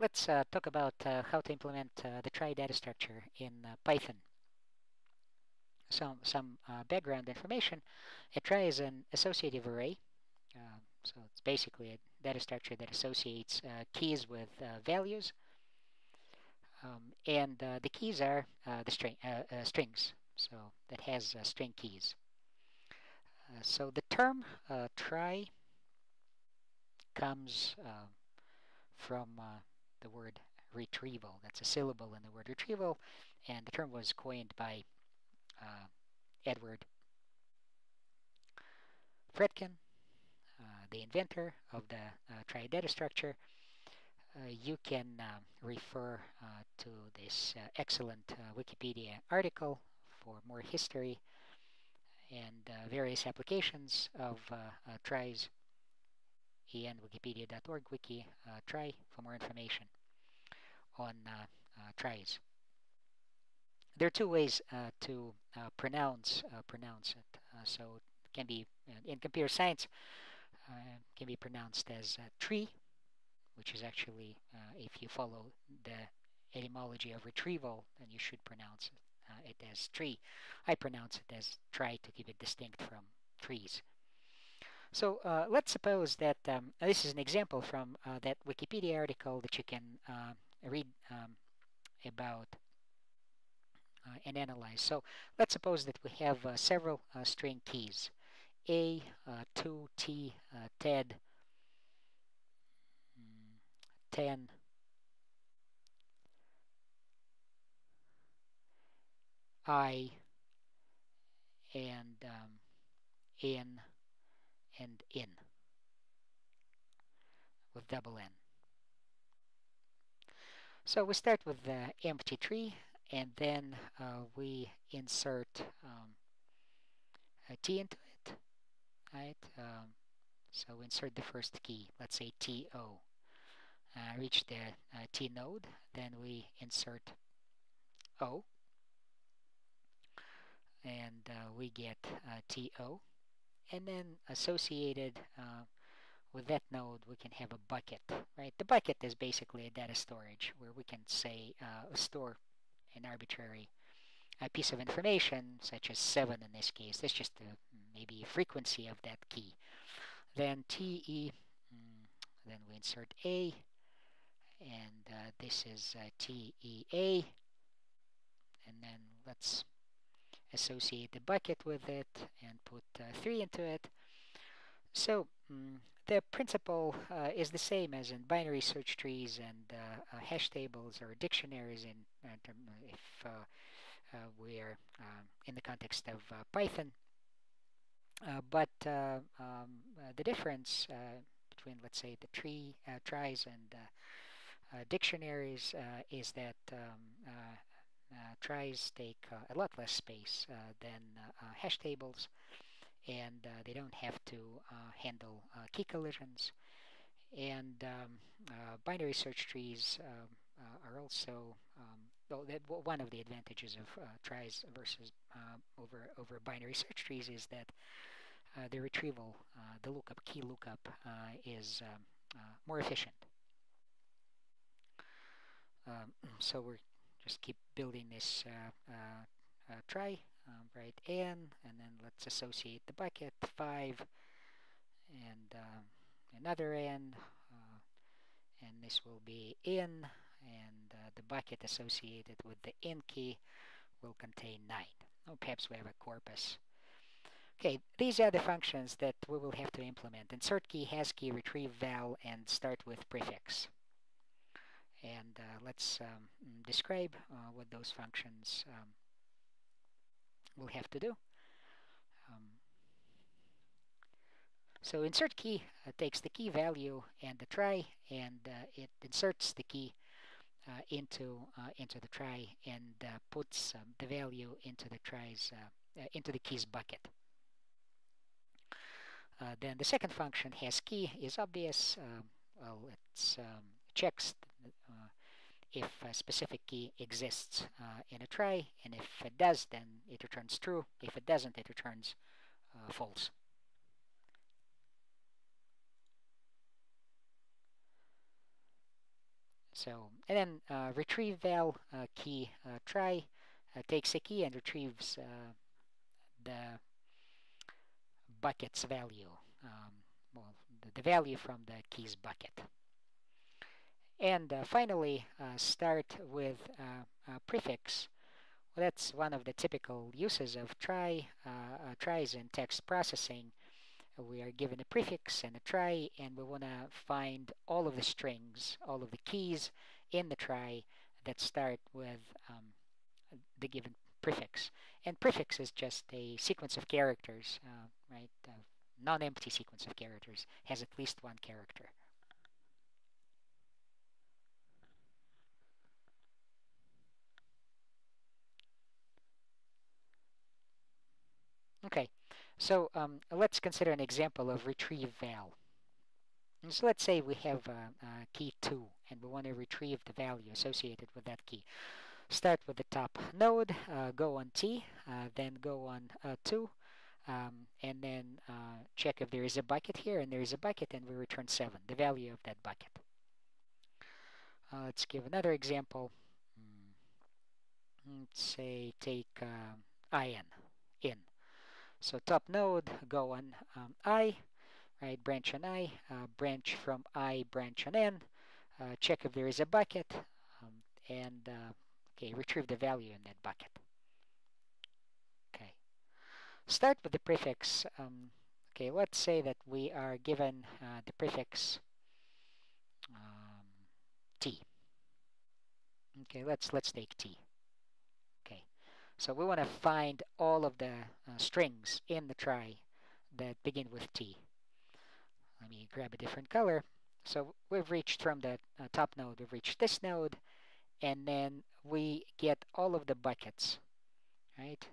Let's uh, talk about uh, how to implement uh, the trie data structure in uh, Python. Some, some uh, background information. A trie is an associative array. Uh, so it's basically a data structure that associates keys with values. Um, and the keys are the string, strings. So that has string keys. so the term trie comes from the word retrieval. That's a syllable in the word retrieval, and the term was coined by uh, Edward Fredkin, uh, the inventor of the uh, trie data structure. Uh, you can um, refer uh, to this uh, excellent Wikipedia article for more history and various applications of tries en wikipedia.org wiki uh, trie for more information on uh, uh, tries. There are two ways to pronounce pronounce it. so it can be in computer science can be pronounced as tree, which is actually if you follow the etymology of retrieval, then you should pronounce it, uh, it, as tree. I pronounce it as try to keep it distinct from trees. So uh, let's suppose that um, this is an example from uh, that Wikipedia article that you can uh, read um, about uh, and analyze. So let's suppose that we have uh, several uh, string keys. A, 2, T, TED, mm, 10, I, and um, N, and in with double N. So we start with the empty tree and then uh, we insert um, a T into it, right? Um, so we insert the first key, let's say TO. Uh, reach the uh, T node, then we insert O, and uh, we get uh, TO and then associated uh, with that node we can have a bucket right? The bucket is basically a data storage where we can say uh, store an arbitrary a piece of information such as 7 in this case. That's just maybe frequency of that key. Then TE mm, then we insert A and uh, this is uh, TEA and then let's associate the bucket with it and put uh, 3 into it. So um, the principle uh, is the same as in binary search trees and uh, uh hash tables or dictionaries in uh, if uh, we are um, in the context of Python. but um, the difference between, let's say, the tree tries and dictionaries is that um, uh, tries take uh, a lot less space uh, than hash tables and they don't have to handle key collisions and um, binary search trees um, are also um, well, that, one of the advantages of uh, tries versus uh, over over binary search trees is that uh, the retrieval, the lookup key lookup, is um, more efficient. Um, so we're just keep building this uh, uh, uh, trie, um, write n, and then let's associate the bucket, 5, and um, another n, and this will be in, and the bucket associated with the in key will contain 9. Or perhaps we have a corpus. Okay, these are the functions that we will have to implement. Insert key, has key, retrieve val, and start with prefix and uh, let's um, describe uh, what those functions um, will have to do. Um, so insert key uh, takes the key value and the trie, and uh, it inserts the key uh, into uh, into the trie and puts um, the value into the tries into the keys bucket. then the second function has key is obvious. Um, well, it's um, checks if a specific key exists uh, in a trie, and if it does, then it returns true. If it doesn't, it returns uh, false. So, and then uh, retrieve val uh, key uh, trie uh, takes a key and retrieves uh, the bucket's value, um, well, the, the, value from the keys bucket. And uh, finally, start with a prefix. Well, that's one of the typical uses of trie tries in text processing we are given a prefix and a trie and we want to find all of the strings, all of the keys in the trie that start with um, the given prefix. And prefix is just a sequence of characters, uh, right? A non-empty sequence of characters has at least one character. Okay, so um, let's consider an example of retrieve val. And so let's say we have uh, uh, key 2 and we want to retrieve the value associated with that key. Start with the top node, uh, go on T, uh, then go on uh, 2, um, and then uh, check if there is a bucket here, and there is a bucket, and we return 7, the value of that bucket. let's give another example. Hmm. Let's say take IN, in. So top node, go on um, I, right, branch on I, uh, branch from I, branch on N, uh, check if there is a bucket, um, and uh, okay, retrieve the value in that bucket. Okay, start with the prefix. Um, okay, let's say that we are given uh, the prefix um, T. Okay, let's let's take T. So we want to find all of the uh, strings in the trie that begin with T. Let me grab a different color. So we've reached from the uh, top node, we've reached this node, and then we get all of the buckets, right,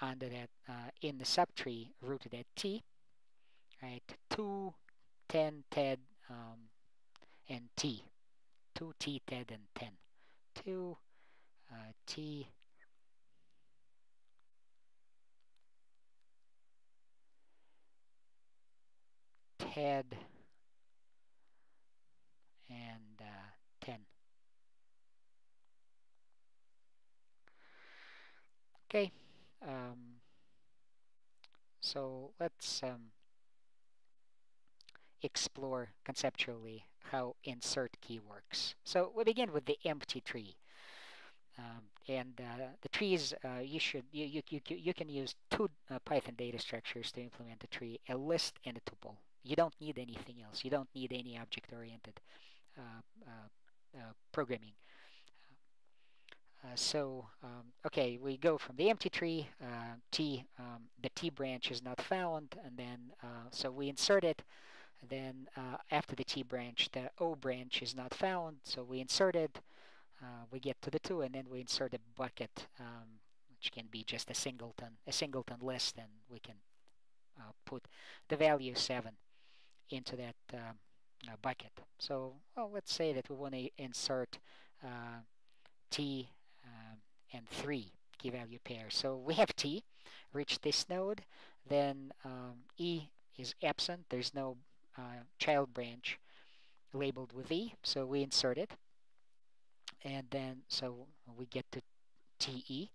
under that, uh, in the subtree rooted at T, right, 2, 10, TED, um, and T, 2, T, TED, and 10, 2, uh, T, head and uh, 10. Okay, um, so let's um, explore conceptually how insert key works. So we begin with the empty tree. Um, and uh, the trees, uh, you should you, you, you, you can use two uh, Python data structures to implement a tree, a list and a tuple. You don't need anything else. You don't need any object-oriented uh, uh, uh, programming. so, um, okay, we go from the empty tree, T, um, the T branch is not found, and then, so we insert it, then after the T branch, the O branch is not found, so we insert it, uh, we get to the 2 and then we insert a bucket um, which can be just a singleton a singleton list and we can uh, put the value 7 into that um, uh, bucket. So well, let's say that we want to insert uh, t um, and 3 key value pair. So we have t, reach this node, then um, e is absent, there's no uh, child branch labeled with e, so we insert it. And then, so we get to te,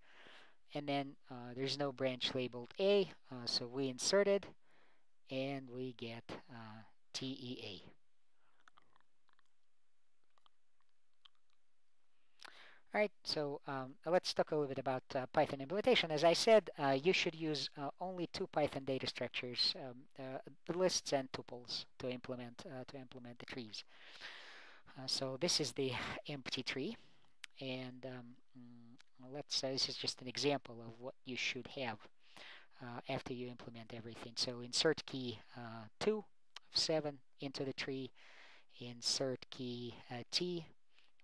and then uh, there's no branch labeled a, uh, so we insert it, and we get uh, TEA. All right, so um, let's talk a little bit about uh, Python implementation. As I said, uh, you should use uh, only two Python data structures, um, uh, lists and tuples, to implement uh, to implement the trees. Uh, so this is the empty tree, and um, mm, let's say this is just an example of what you should have uh, after you implement everything. So insert key uh, 2 of 7 into the tree, insert key uh, T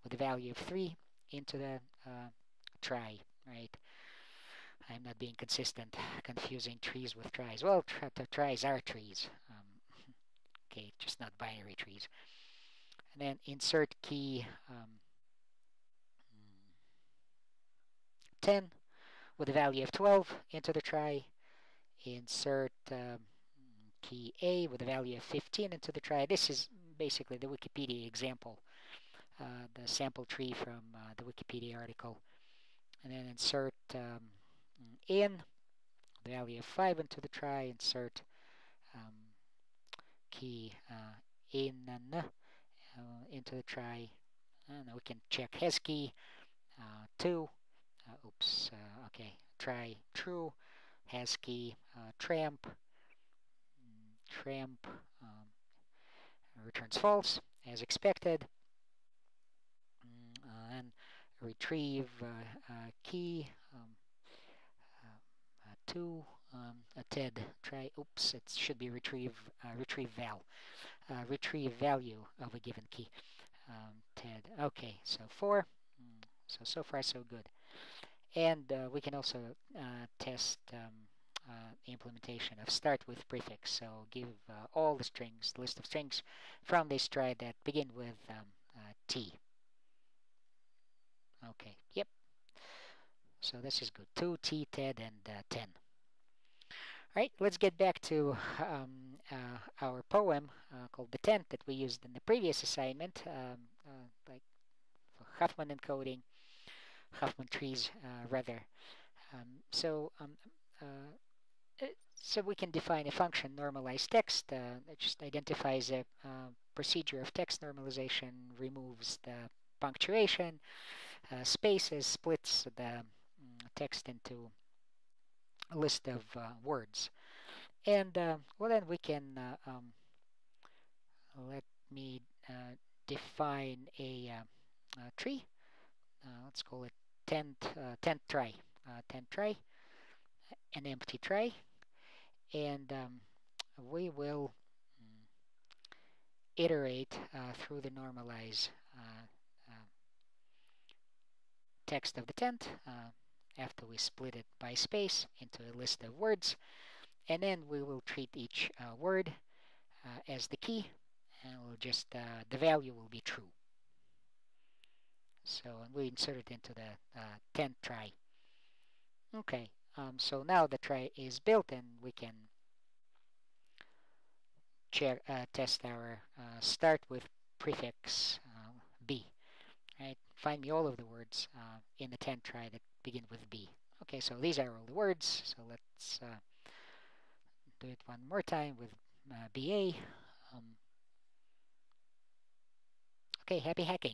with the value of 3 into the uh, trie, right? I'm not being consistent, confusing trees with tries. Well, tr tries are trees. Um, okay, just not binary trees. And then insert key um, 10 with the value of 12 into the trie insert um, key A with a value of 15 into the trie. This is basically the Wikipedia example uh, the sample tree from uh, the Wikipedia article, and then insert um, in the value of 5 into the trie, insert um, key uh, in uh, into the trie, and we can check has key uh, 2, uh, oops, uh, okay, trie true, key tramp, tramp um, returns false as expected mm, and retrieve uh, uh, key um, uh, two um, a TED trie oops it should be retrieve retrieve val retrieve value of a given key um, TED okay so four mm, so so far so good and we can also test um, uh, implementation of start with prefix. So give uh, all the strings, list of strings from this trie that begin with um, uh, T. Okay, yep. So this is good. 2, T, TED, and 10. All right, let's get back to um, uh, our poem uh, called The Tent that we used in the previous assignment, um, uh, like for Huffman encoding, Huffman trees rather. Um, so um, so we can define a function normalize text uh, that just identifies a uh, procedure of text normalization, removes the punctuation, uh, spaces, splits the mm, text into a list of uh, words. And uh, well, then we can uh, um, let me define a, a tree. let's call it tenth tenth trie. tenth trie, an empty tray, and um, we will mm, iterate uh, through the normalize uh, uh, text of the tent uh, after we split it by space into a list of words and then we will treat each uh, word uh, as the key and we'll just the value will be true so we insert it into the tent trie okay um, so now the trie is built and we can uh, test our uh, start with prefix uh, B. Right? Find me all of the words uh, in the tent trie that begin with B. Okay, so these are all the words. So let's uh, do it one more time with BA. Um, okay, happy hacking.